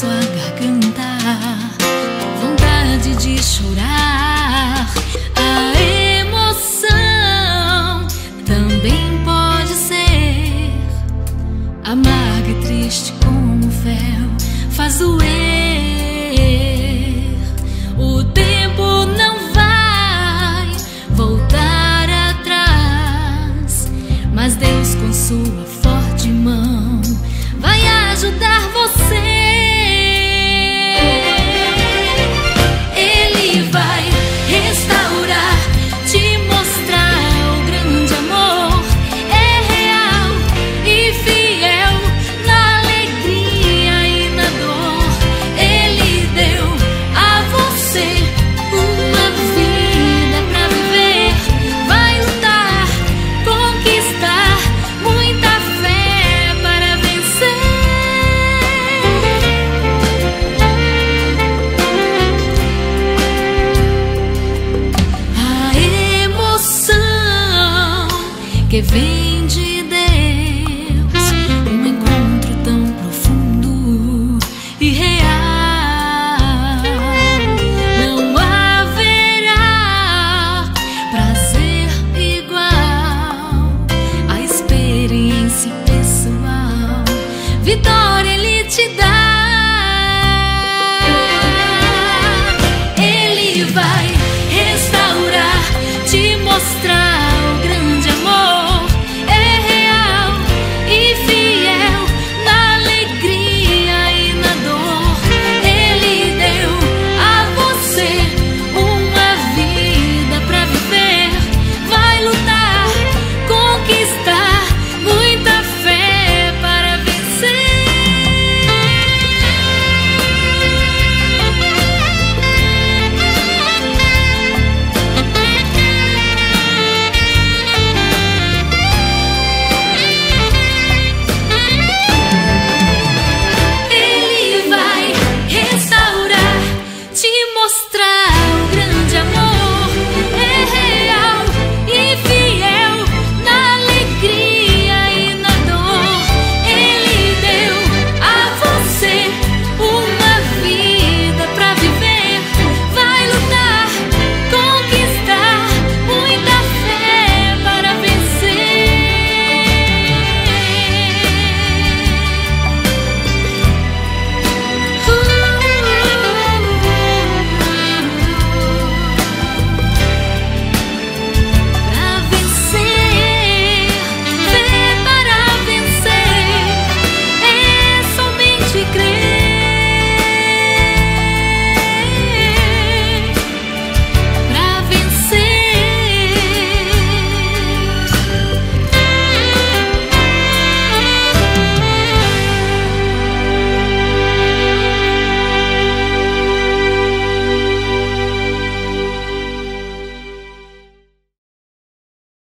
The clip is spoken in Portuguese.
sua garganta, vontade de chorar. A emoção também pode ser amarga e triste como o fel, faz doer. O tempo não vai voltar atrás, mas Deus com sua força. Vem nuestra